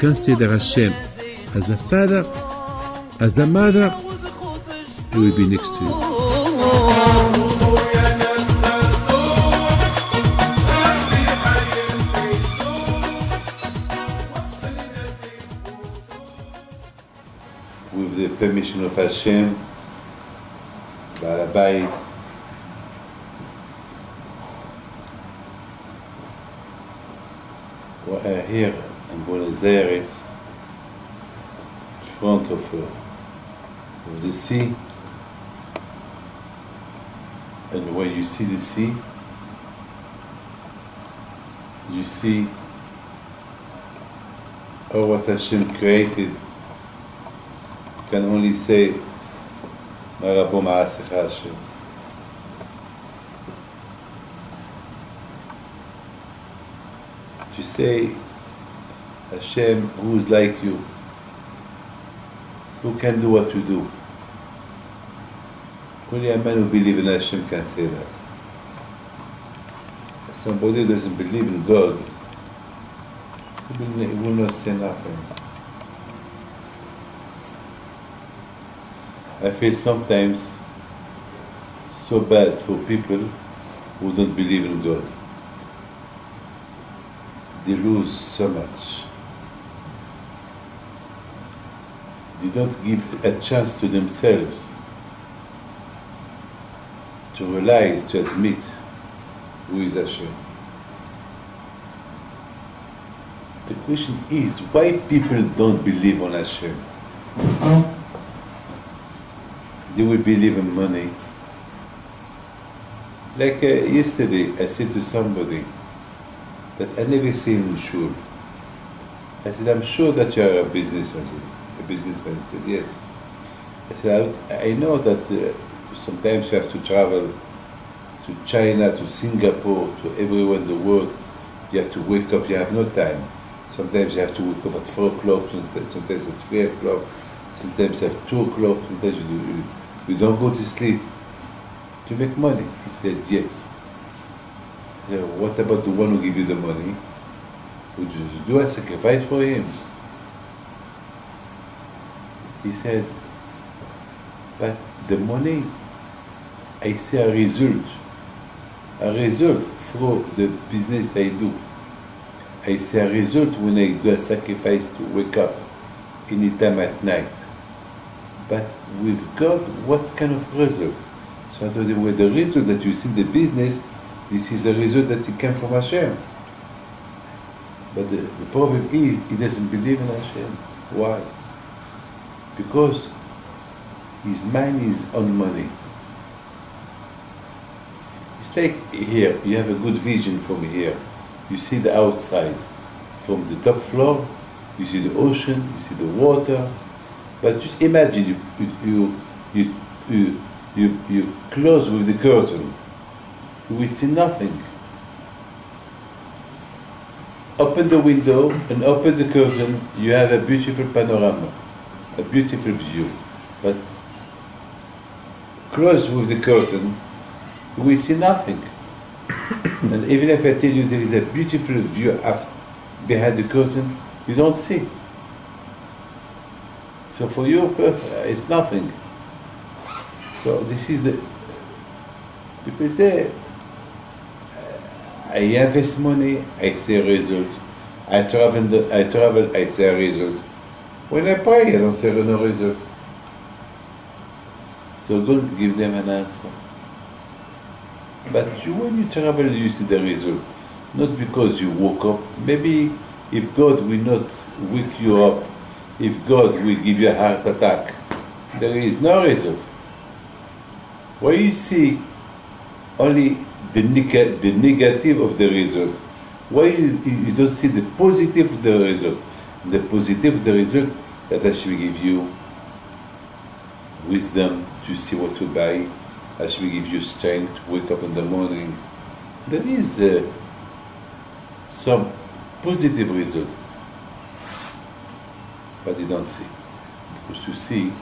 كان سيد as a father, as a mother, بي نيكست be next to you. With the permission of Hashem, Barabait, Bait, we're here in Buenos in front of, uh, of the sea, and when you see the sea, you see all what Hashem created can only say, Marabo Ma'asecha Hashem. To say, Hashem, who is like you, who can do what you do. Only a man who believes in Hashem can say that. Somebody who doesn't believe in God, he will, not say nothing. I feel sometimes so bad for people who don't believe in God. They lose so much. They don't give a chance to themselves to realize, to admit who is Hashem. The question is why people don't believe on Hashem? They will believe in money. Like uh, yesterday, I said to somebody that I never seen in shul. I said, I'm sure that you are a businessman. Businessman. He said, yes. I said, I, I know that uh, sometimes you have to travel to China, to Singapore, to everywhere in the world. You have to wake up, you have no time. Sometimes you have to wake up at 4 o'clock, sometimes at 3 o'clock, sometimes at 2 o'clock, sometimes you, do, you, don't go to sleep to make money. He said, yes. I what about the one who give you the money? Would you do a sacrifice for him? He said, but the money, I see a result. A result for the business I do. I see a result when I do a sacrifice to wake up anytime at night. But with God, what kind of result? So I told him, well, the result that you see in the business, this is the result that it came from Hashem. But the, the problem is, he doesn't believe in Hashem. Why? Because his mind is on money. It's like here, you have a good vision from here. You see the outside. From the top floor, you see the ocean, you see the water. But just imagine you you you you you, you close with the curtain. You will see nothing. Open the window and open the curtain, you have a beautiful panorama, a beautiful view. But close with the curtain, we see nothing. and even if I tell you there is a beautiful view af- behind the curtain, you don't see. So for you, it's nothing. So this is the people say, uh, I invest money, I see result. I travel, I travel, I see a result. When I pray, I don't see no result. So don't give them an answer. But you, when you travel, you see the result. Not because you woke up. Maybe if God will not wake you up, if God will give you a heart attack, there is no result. Why you see only the, the negative of the result? Why you, you don't see the positive of the result? The positive the result that Hashem will give you wisdom to see what to buy. Hashem will give you strength to wake up in the morning. There is uh, some positive result, but you don't see. Because to see,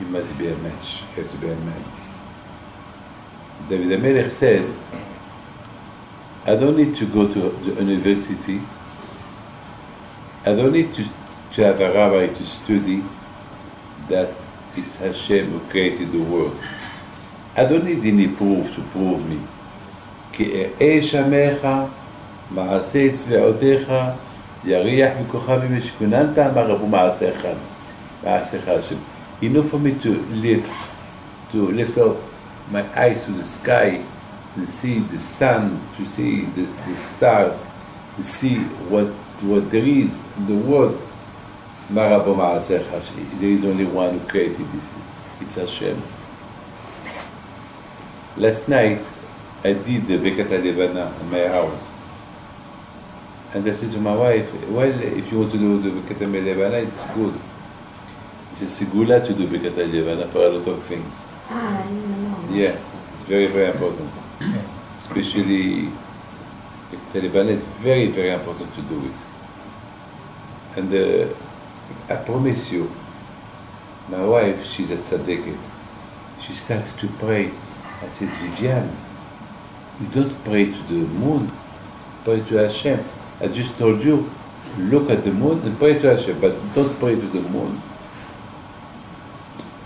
you must be a match. You have to be a man. David HaMelech said, I don't need to go to the university. I don't need to, to have a rabbi to study that it's Hashem who created the world. I don't need any proof to prove me. כי אראה שמך, מעשה צבעותיך, יריח בכוכבים ושכוננת, אמר רבו מעשיך, מעשיך השם. Enough for me to lift, to lift up my eyes to the sky, to see the sun, to see the, the stars, to see what what there is in the world. There is only one who created this. It's Hashem. Last night, I did the Birkat levana in my house. And I said to my wife, well, if you want to do the Birkat levana, it's good. It's a segula to do Birkat levana for a lot of things. Ah, Yeah, it's very, very important. Especially Bekat Levana is very, very important to do it. And uh, I promise you, my wife, she's a tzaddiket. She started to pray. I said, Viviane, you don't pray to the moon, pray to Hashem. I just told you, look at the moon and pray to Hashem, but don't pray to the moon.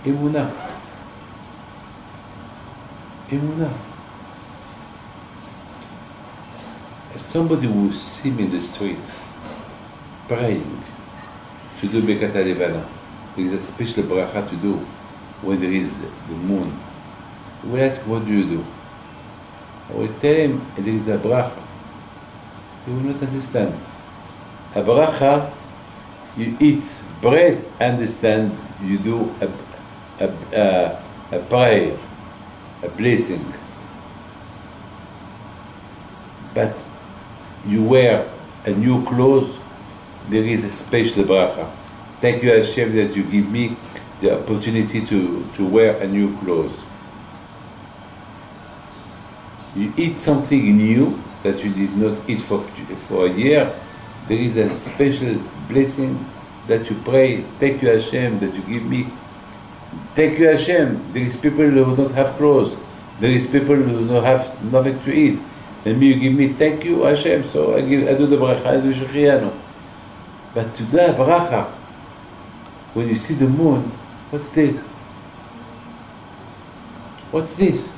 Emunah. Emunah. Somebody will see me in the street praying to do Birkat Levana. There is a special bracha to do when there is the moon. He ask, what do you do? I will tell him there is a bracha. He will not understand. A bracha, you eat bread, understand, you do a, a, a, a prayer, a blessing. But you wear a new clothes, there is a special bracha. Thank you Hashem that you give me the opportunity to, to wear a new clothes. You eat something new that you did not eat for, for a year, there is a special blessing that you pray, thank you Hashem that you give me. Thank you Hashem, there is people who don't have clothes, there is people who don't have nothing to eat. And you give me thank you Hashem, so I give I do the bracha, I do Shechianu. But to do a bracha, when you see the moon, what's this? What's this?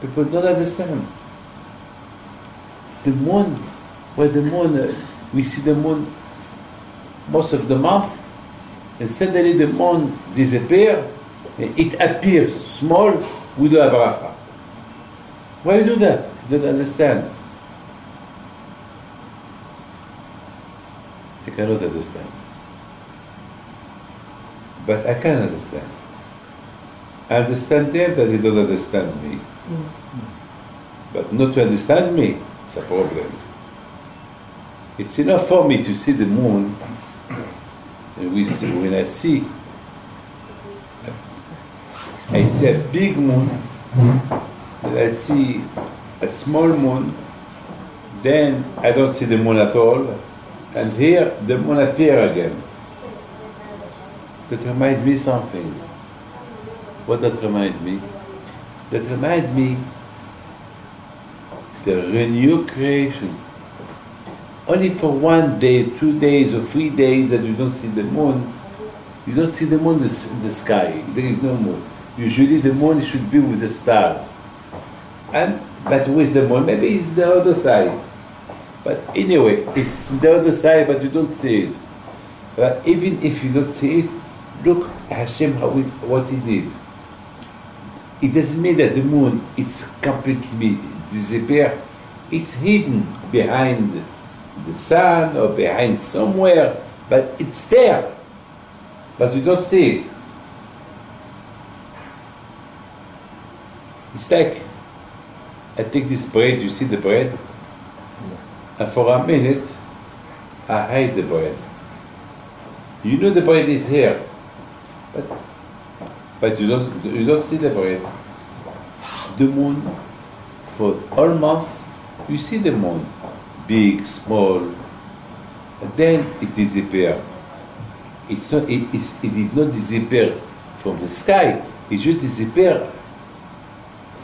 People don't understand. The moon, where the moon, uh, we see the moon most of the month, and suddenly the moon disappear, and it appears small, we do a bracha. Why you do that? You don't understand. They cannot understand. But I can understand. I understand them that they don't understand me. Mm. But not to understand me, it's a problem. It's enough for me to see the moon, and we see, when I see, I see a big moon, and I see a small moon, then I don't see the moon at all, and here the moon appear again. That reminds me something. What that remind me? That reminds me the renew creation. Only for one day, two days, or three days that you don't see the moon, you don't see the moon in the sky. There is no moon. Usually the moon should be with the stars. And but with the moon, maybe it's the other side. But anyway, it's the other side, but you don't see it. But even if you don't see it, look Hashem how it, what he did. It doesn't mean that the moon is completely disappear. It's hidden behind the sun or behind somewhere, but it's there. But you don't see it. It's like I take this bread, you see the bread? And for a minute, I hide the bread. You know the bread is here, but, but you, don't, you don't see the bread. The moon, for all month, you see the moon, big, small, and then it disappear. It's not, it, it's, it did not disappear from the sky, it just disappear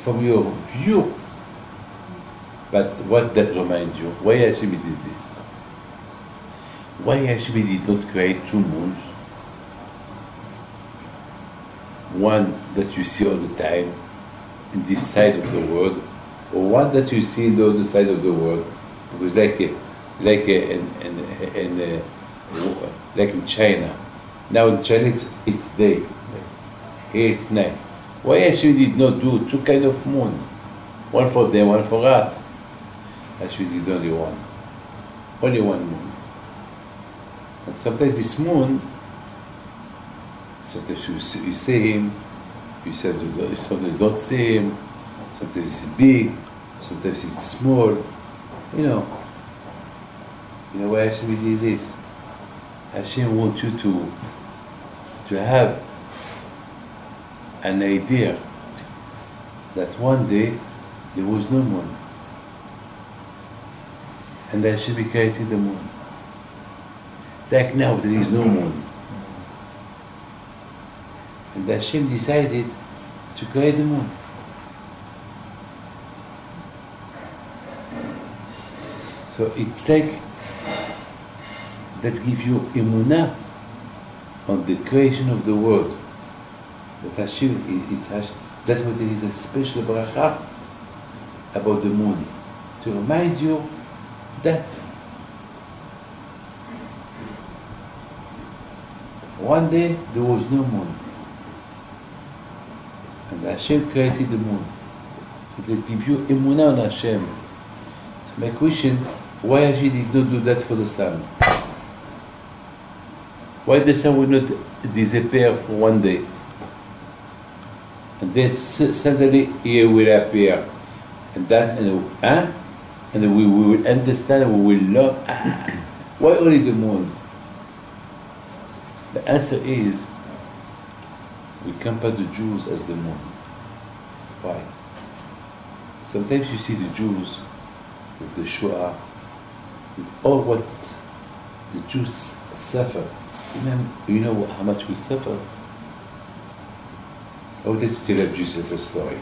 from your view. But what that reminds you? Why Hashem did this? Why Hashem did not create two moons? One that you see all the time in this side of the world, or one that you see in the other side of the world, because like a, like a, in, like in China. Now in China it's, it's day, here it's night. Why Hashem did not do two kind of moon? One for them, one for us. Hashem did only one. Only one moon. And sometimes this moon, sometimes you see, you see him, you sometimes you don't see him, sometimes it's big, sometimes it's small, you know. You know why Hashem did this? Hashem wants you to, to have an idea that one day there was no moon. And Hashem created the moon. Like now there is no moon. And Hashem decided to create the moon. So it's like that gives you emunah on the creation of the world. That Hashem, it's Hashem, that's what there is a special bracha about the moon. To remind you that one day there was no moon. And Hashem created the moon. So they give you emunah on Hashem. So my question, why Hashem did not do that for the sun? Why the sun would not disappear for one day? And then suddenly it will appear. And that, and, huh? And we, we will understand, we will love. Ah, why only the moon? The answer is we compare the Jews as the moon. Why? Sometimes you see the Jews with the Shoah, with all what the Jews suffer. Remember, you know how much we suffered? I wanted to tell Joseph a story.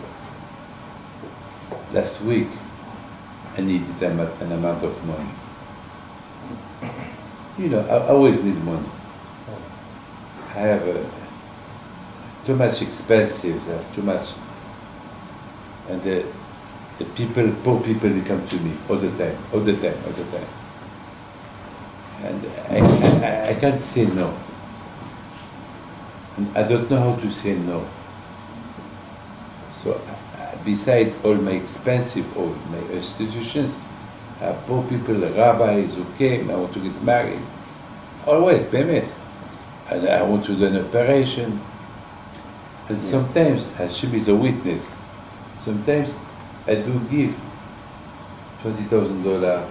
Last week, I needed an amount of money. You know, I always need money. I have uh, too much expenses, I have too much. And the, the people, poor people, they come to me all the time, all the time, all the time. And I, I, I- can't say no. And I don't know how to say no. So beside all my expensive, all my institutions, have poor people, rabbis who came, I want to get married. Always, permit. And I want to do an operation. And sometimes, Hashem is a witness, sometimes I do give $20,000,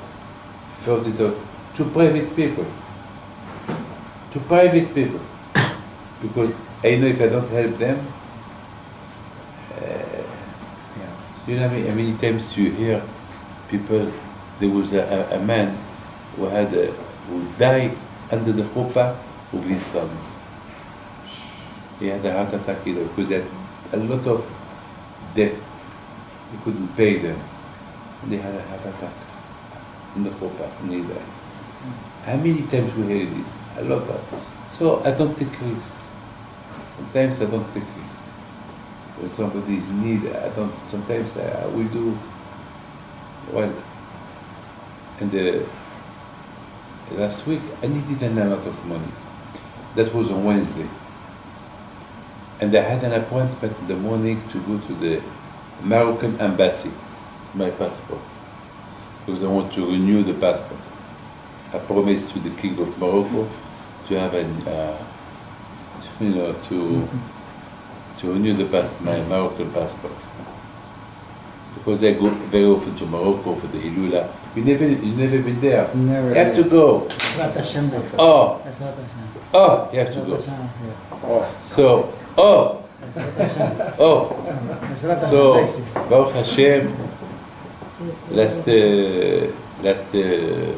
$30,000 to private people. To private people. Because I know if I don't help them, uh, you know how many, times you hear people, there was a, a, man who had a, who died under the chuppah of his son. He had a heart attack either because he had a lot of debt. He couldn't pay them. They had a heart attack in the chuppah and he died. How many times we hear this? A lot of. So I don't take risk. Sometimes I don't take risk. When somebody is need, I don't. Sometimes I, will do. Well, and the last week I needed an amount of money. That was on Wednesday. And I had an appointment in the morning to go to the Moroccan embassy, my passport, because I want to renew the passport. I promised to the King of Morocco to have an, uh, you know, to to renew the pass, my Moroccan passport. Because I go very often to Morocco for the Hilula. You never, you never been there. Never You have to go. Ezrat Hashem, Ezrat Oh, Hashem. oh, you have to go. Hashem, yeah. So, oh, Ezrat Hashem. oh. Ezrat Hashem, So. Baruch Hashem, last, uh, last, uh,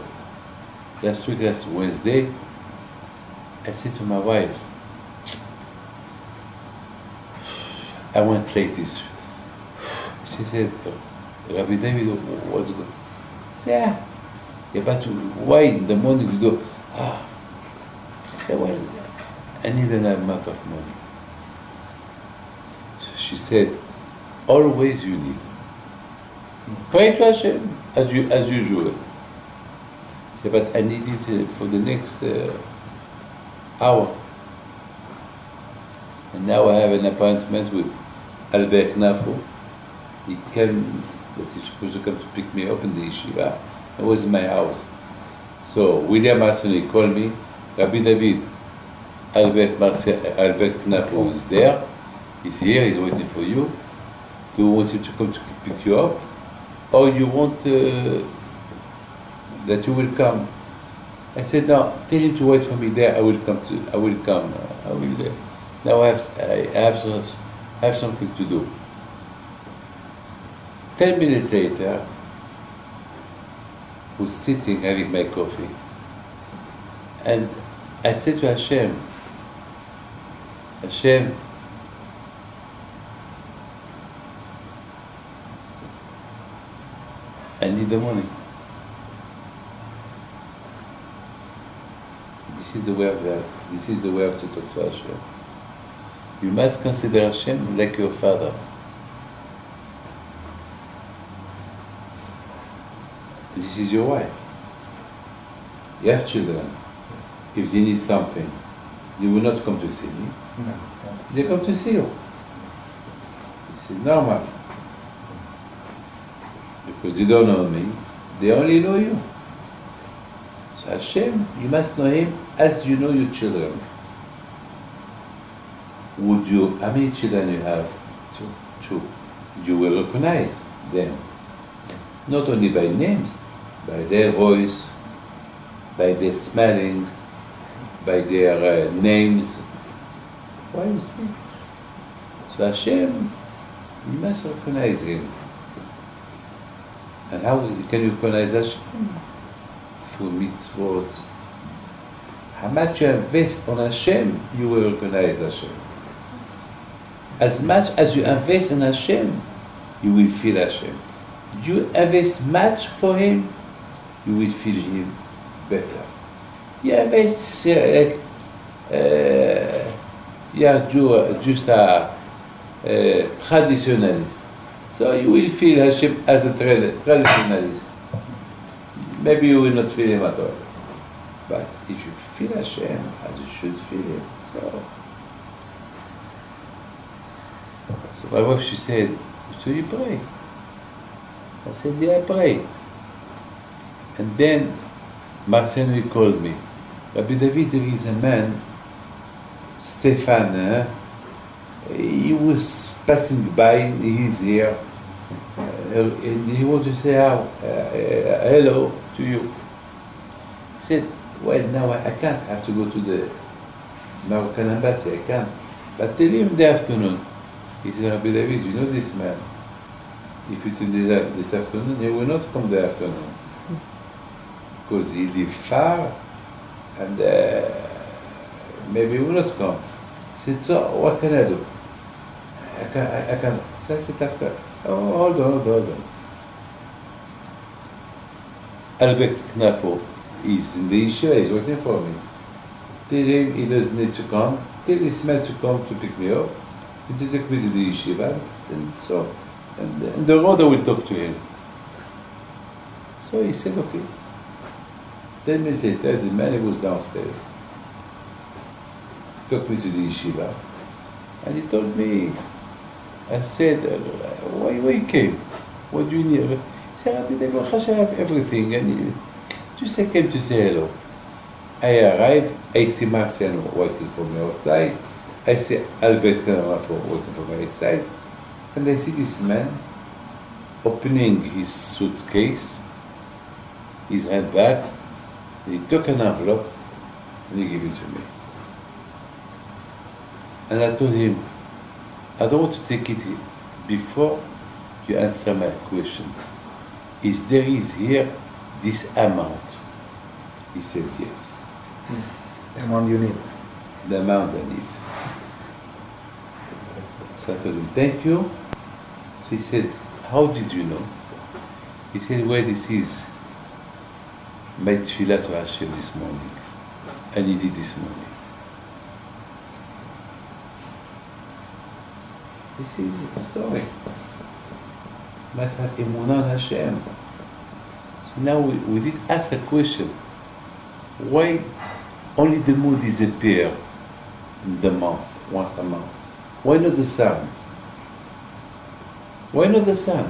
last week, last Wednesday, I said to my wife, I went like this. She said, Rabbi David, what's good? I said, ah, yeah, but why in the morning you go, ah. I said, well, I need an amount of money. So she said, always you need. Pray to Hashem as, you, as usual. Said, but I need it uh, for the next uh, hour. And now I have an appointment with Albert Knafo. He came, that he's supposed to come to pick me up in the yeshiva. I was in my house. So William Arsenault called me, Rabbi David, Albert, Marce- Albert Knafo is there. He's here, he's waiting for you. Do you want him to come to pick you up? Or you want uh, that you will come? I said, no, tell him to wait for me there. I will come to, I will come. uh, I will, uh, now I have, I have, have something to do. Ten minutes later, I was sitting having my coffee, and I said to Hashem, Hashem, I need the money. This is the way of that. This is the way of to talk to Hashem. You must consider Hashem like your father. This is your wife. You have children. If they need something, you will not come to see me. No. They come to see you. This is normal. Because they don't know me, they only know you. So Hashem, you must know Him as you know your children. Would you, how many children you have? Two. Two. You will recognize them. Not only by names, by their voice, by their smelling, by their uh, names. Why you see? So Hashem, you must recognize Him. And how can you recognize Hashem? Through mitzvot. How much you invest on Hashem, you will recognize Hashem. As much as you invest in Hashem, you will feel Hashem. You invest much for Him, you will feel Him better. You invest uh, like, uh, you are just a uh, traditionalist. So you will feel Hashem as a tra- traditionalist. Maybe you will not feel Him at all. But if you feel Hashem as you should feel Him, so. My wife, she said, so you pray? I said, yeah, I pray. And then Marcel called me. Rabbi David, there is a man, Stefan, eh? he was passing by, he's here, uh, and he wanted to say how, uh, uh, hello to you. He said, well, now I, can't, I have to go to the Moroccan embassy, I can't. But tell him the afternoon. He said, Rabbi David, you know this man. If you tell this, this afternoon, he will not come the afternoon. Because he lives far and uh, maybe he will not come. He said, so what can I do? I can, I, I can, so I said after, oh, hold on, hold on, hold on. Albert Knafo is in the yeshiva, he's waiting for me. Tell him he doesn't need to come. Tell this man to come to pick me up. He to take me to the yeshiva. And so, and, and the road I will talk to him. So he said, okay. Ten minutes later, the man was downstairs. He Took me to the yeshiva. And he told me, I said, uh, why, why you came? What do you need? He said, Rabbi David Chash, I have everything. And he, just I came to say hello. I arrived, I see Marciano waiting for me outside. I see Albert waiting for me outside. And I see this man opening his suitcase, his handbag. He took an envelope and he gave it to me. And I told him, I don't want to take it before you answer my question. Is there is here this amount? He said yes. The amount you need. The amount I need. I told him, thank you. So he said, how did you know? He said, where this is, my tefillah to Hashem this morning. And he did this morning. This is sorry. Must have emunah Hashem. So now we, we did ask a question. Why only the moon disappear in the month, once a month? Why not the sun? Why not the sun?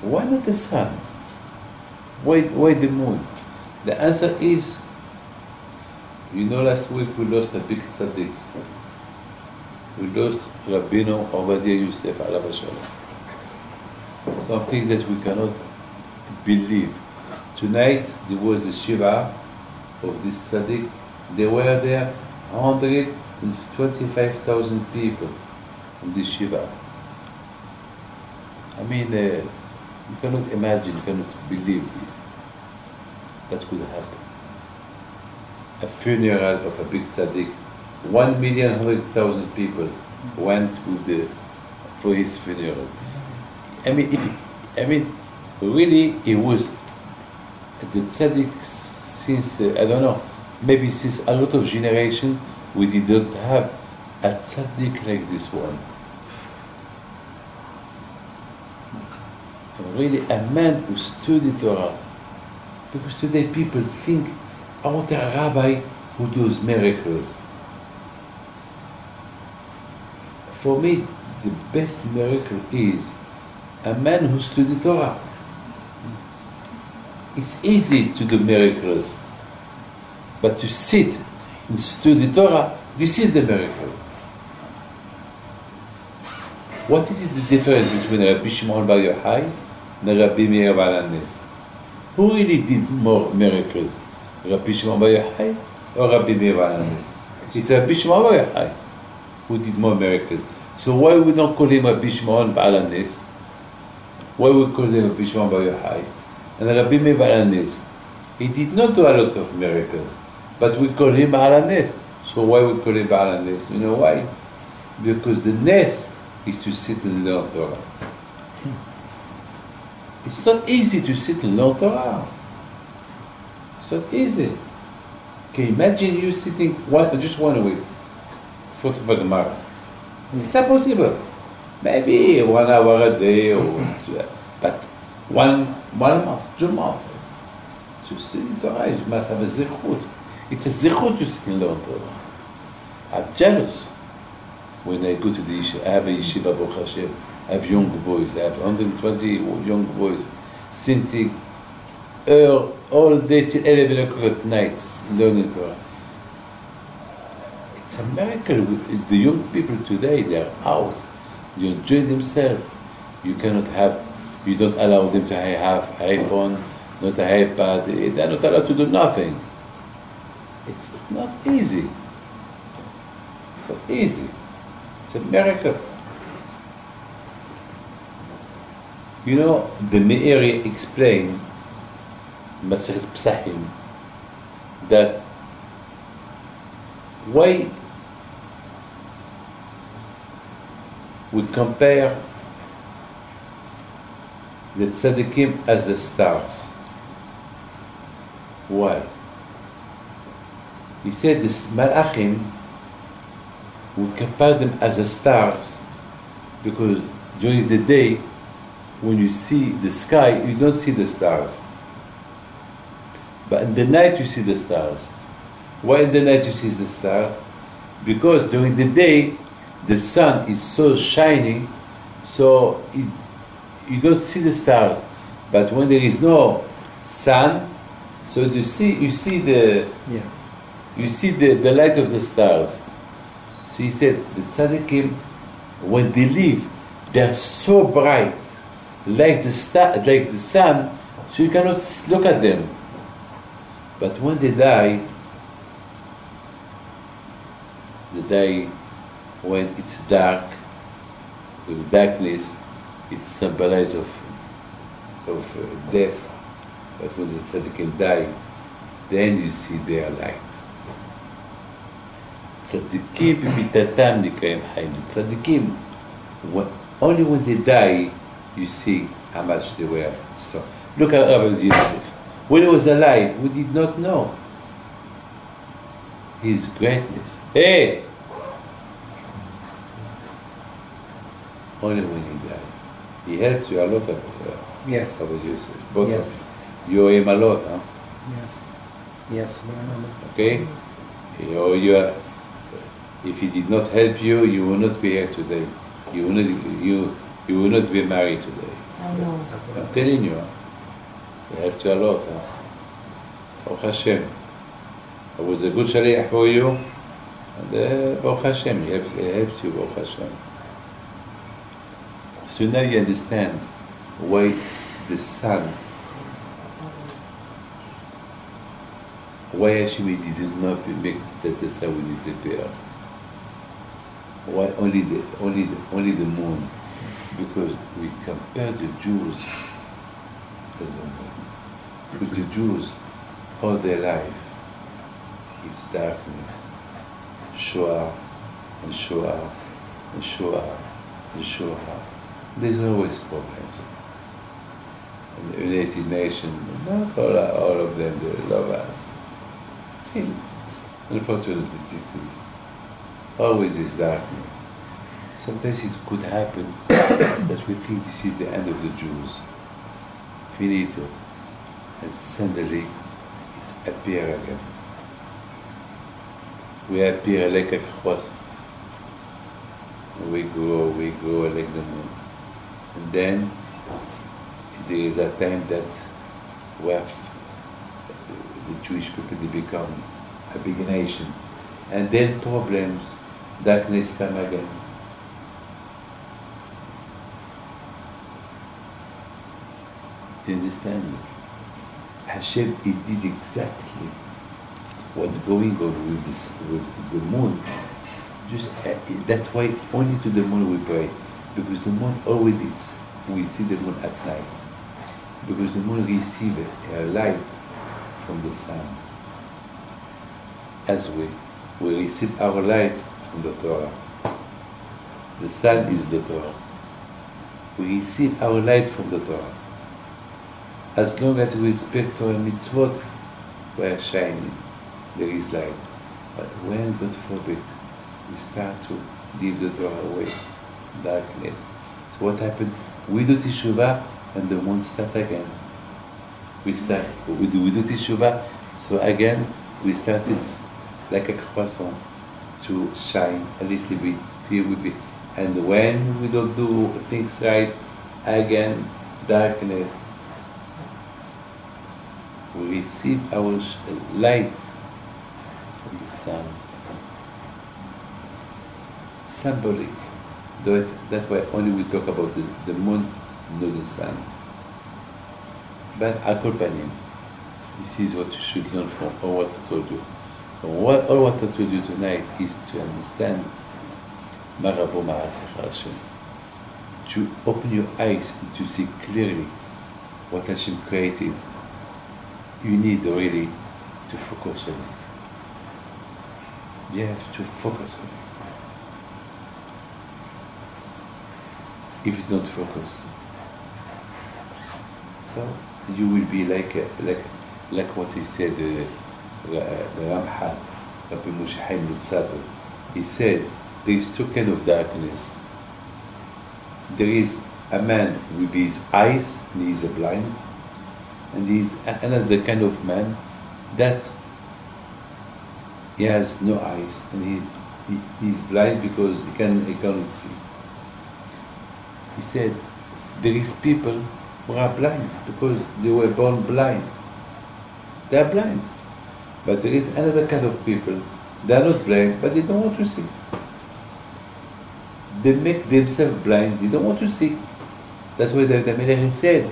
Why not the sun? Why, why the moon? The answer is, you know, last week we lost a big tzaddik. We lost Rabino Ovadia Yosef alav shalom. Something that we cannot believe. Tonight there was the Shiva of this tzaddik. They were there 125,000 people in this Shiva. I mean, uh, you cannot imagine, you cannot believe this. That could happen. A funeral of a big tzaddik. One million hundred thousand people went with the for his funeral. I mean, if I mean, really, it was the tzaddik since uh, I don't know, maybe since a lot of generation we didn't have a tzaddik like this one. really a man who studied Torah. Because today people think, oh, I want a rabbi who does miracles. For me, the best miracle is a man who studied Torah. It's easy to do miracles, but to sit and study Torah, this is the miracle. What is the difference between Rabbi Shimon Bar Yochai and Rabbi Meir HaNes? Who really did more miracles? Rabbi Shimon Bar Yochai or Rabbi Meir HaNes? It's Rabbi Shimon Bar Yochai who did more miracles. So why we don't call him Rabbi Shimon HaNes? Why we call him Rabbi Shimon Bar Yochai? And Rabbi Meir HaNes, he did not do a lot of miracles, but we call him Baal HaNes. So why we call him Baal HaNes? You know why? Because the Nes is to sit and learn Torah. Hmm. It's not easy to sit and learn Torah. It's not easy. Can you imagine you sitting one, just one week for the Gemara? Hmm. It's impossible. Maybe one hour a day, or but one one month, two months. To study Torah, you must have a zichut. It's a to sit and learn Torah. I'm jealous when I go to the yeshiva. I have a yeshiva, Baruch Hashem. I have young boys. I have 120 young boys sitting all, all day till 11 o'clock at night learning Torah. It's a miracle. The young people today, they are out. They enjoy themselves. You cannot have, you don't allow them to have iPhone, not an iPad. They're not allowed to do nothing. It's not easy. It's not easy. It's a miracle. You know, the Meiri explained, Masechet Pesachim, that why we compare the tzaddikim as the stars. Why? He said this Malachim, we compare them as the stars because during the day, when you see the sky, you don't see the stars. But in the night, you see the stars. Why in the night you see the stars? Because during the day, the sun is so shining, so it, you don't see the stars. But when there is no sun, so you see you see the Yes. You see the, the light of the stars. So he said the tzaddikim, when they live, they are so bright, like the star, like the sun, so you cannot look at them. But when they die, they die when it's dark, with darkness, it symbolizes of of uh, death. But when the tzaddikim die, then you see their light. צדיקים במיתתם נקראים חיים. זה צדיקים. when, only when they die, you see how much they were strong. Look at Rabbi Yosef. When he was alive, we did not know his greatness. Hey! Only when he died. He helped you a lot, of, uh, Yes. Rabbi Yosef. Both Yes. of you. You owe him a lot, huh? Yes. Yes. I remember. Okay? You know, you are, if he did not help you, you will not be here today. You will not, you, you will not be married today. I know. I'm telling you, he helped you a lot. Huh? Baruch Hashem. I was a good shaliach for you, and uh, Baruch Hashem, he helped, he helped you, Baruch Hashem. So now you understand why the sun, why Hashem did not make that the sun will disappear. Why only the only the only the moon? Because we compare the Jews as the moon. Because the Jews, all their life, it's darkness. Shoah and Shoah and Shoah and Shoah. There's always problems. And the United Nations, not all, all of them, they love us. Unfortunately, this is always is darkness. Sometimes it could happen that we think this is the end of the Jews. Finito. Uh, and suddenly it's appear again. We appear like a croissant. We grow, we grow like the moon. And then there is a time that we have the Jewish people they become a big nation. And then problems, darkness come again. You understand me? Hashem, he did exactly what's going on with this with the moon. Just uh, that's why only to the moon we pray, because the moon always is. We see the moon at night, because the moon receives light from the sun. As we we receive our light the Torah. The sun is the Torah. We receive our light from the Torah. As long as we respect Torah mitzvot, we are shining. There is light. But when, God forbid, we start to leave the Torah away, darkness. So what happened? We do teshuvah, and the moon start again. We start. We do, we do teshuvah, so again we started like a croissant to shine a little bit till we be. And when we don't do things right, again darkness. We receive our light from the sun. Symbolic. That's why only we talk about the, the moon, not the sun. But accompanying. This is what you should learn from all what I told you. So what, I told you tonight is to understand Marabu Hashem. To open your eyes and to see clearly what Hashem created. You need really to focus on it. You have to focus on it. If you don't focus, so you will be like like like what he said, uh, Ra- the Ramchal, Rabbi Moshe Luzzatto. He said there is two kind of darkness. There is a man with his eyes and he is blind, and there is another kind of man that he has no eyes and he, he he's blind because he can he cannot see. He said there is people who are blind because they were born blind. They are blind. But there is another kind of people, they are not blind, but they don't want to see. They make themselves blind, they don't want to see. That's why the, the Melech said,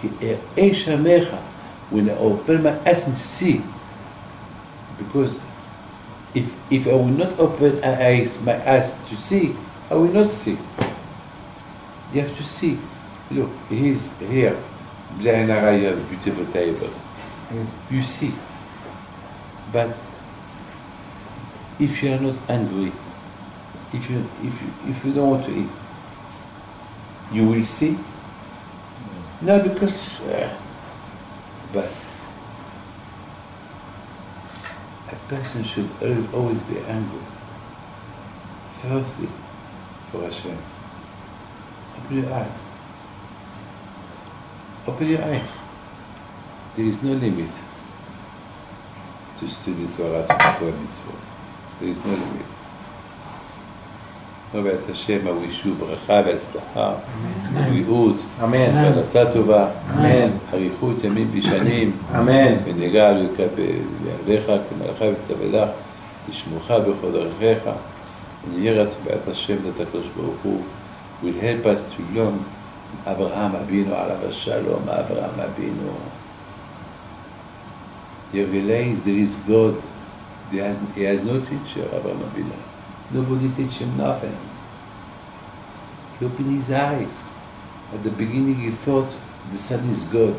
"Ki e'eh shamecha," when I open my eyes and see. Because if, if I will not open my eyes, my eyes to see, I will not see. You have to see. Look, he's here. Blind Nara, you have a beautiful table. You see. But if you are not angry, if you if you if you don't want to eat, you will see. No, because, uh, but a person should always be angry. Thirsty for Hashem. Open your eyes. Open your eyes. There is no limit to study Torah, to Torah mitzvot. There is no limit. בעזרת השם, הווישו ברכה והצלחה, בריאות, אמן. פרנסה טובה, אמן. אריכות ימים בשנים, אמן. ונגע בידיך כמלאכה וצוולך, לשמורך בכל דרכיך, ונהיה רצו בעזרת השם את הקדוש ברוך הוא, will help us to learn אברהם אבינו עליו השלום, אברהם אבינו. You realize there is God, he has, he has no teacher, Abraham. Nobody teach him nothing. He opened his eyes. At the beginning he thought the sun is God.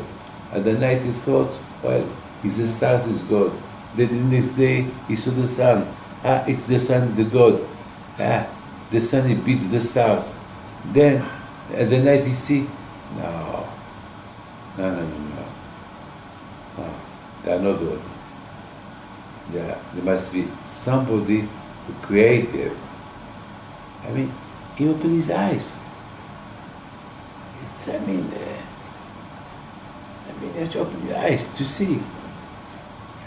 At the night he thought, well, it's the stars is God. Then the next day he saw the sun. Ah, it's the sun, the God. Ah, the sun he beats the stars. Then at the night he see, no, no, no, no. no. They are not God. There, there must be somebody who created. them. I mean, he opened his eyes. It's, I mean, uh, I mean, you have to open your eyes to see.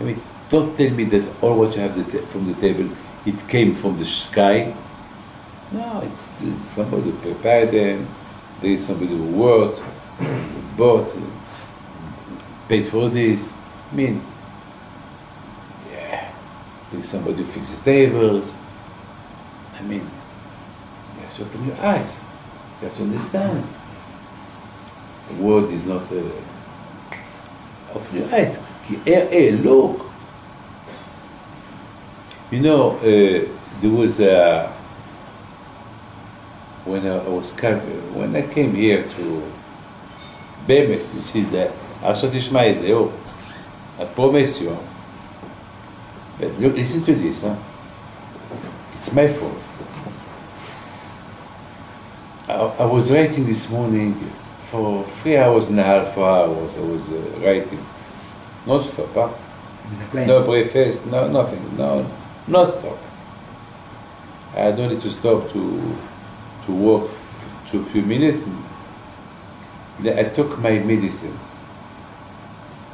I mean, don't tell me that all what you have the from the table, it came from the sky. No, it's, it's somebody who prepared them. There is somebody who worked, bought, paid for this. I mean, yeah, did somebody fix the tables? I mean, you have to open your eyes. You have to understand. The world is not a. open your eyes. Hey, hey look. You know, uh, there was a. When I was when I came here to Bemet, this is the Ashot Ishmael, I promise you. Ah, but look, listen to this, huh? It's my fault. I, I was writing this morning for three hours and a half, four hours. I was uh, writing, non stop, ah. huh? Plane. No breakfast, no nothing, no, not stop. I don't need to stop to to walk to a few minutes. Then I took my medicine.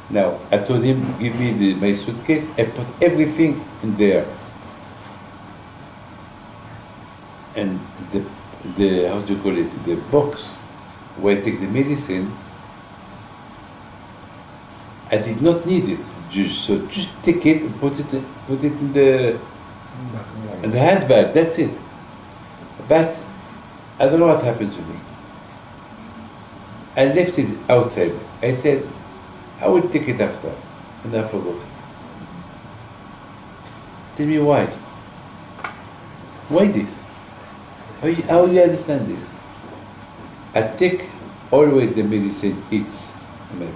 Now I told him to give me the, my suitcase. I put everything in there. And the the how do you call it? The box where I take the medicine. I did not need it. Just so just take it and put it put it in the in the handbag. That's it. But I don't know what happened to me. I left it outside. I said I will take it after, and I forgot it. Tell me why. Why this? How you, you understand this? I take always the medicine. It's in my,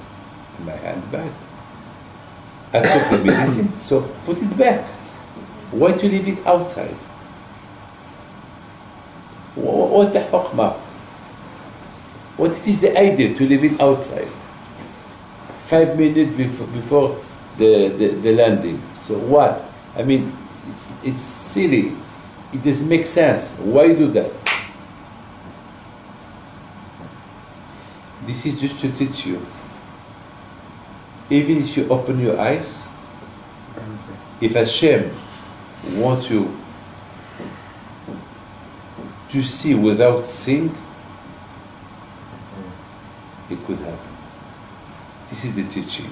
in my handbag. I took the medicine, so put it back. Why to leave it outside? Wha- What the hukmah? What is the idea to leave it outside? Five minutes before, before the, the, the landing. So what? I mean, it's, it's silly. It doesn't make sense. Why do that? This is just to teach you. Even if you open your eyes, if Hashem wants you to see without seeing, it could happen. This is the teaching.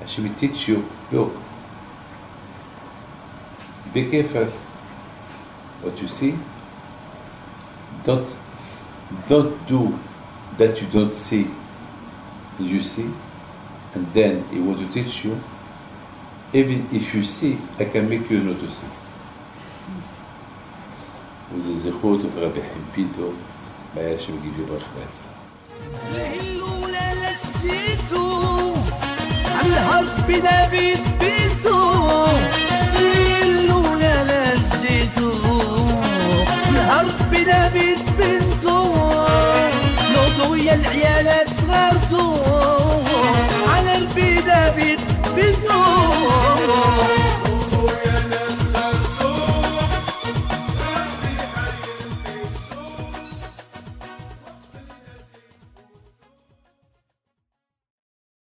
Hashem will teach you, look, be careful what you see. Don't, don't do that you don't see, you see, and then he want to teach you, even if you see, I can make you not to see. With the zechut of Rabbi Haim Pinto, may Hashem give you جيتو. عالهرب ده بيتو لولا نسيتو الهرب ده بيتو نوضوا يا العيال صغرتو. على البيت ده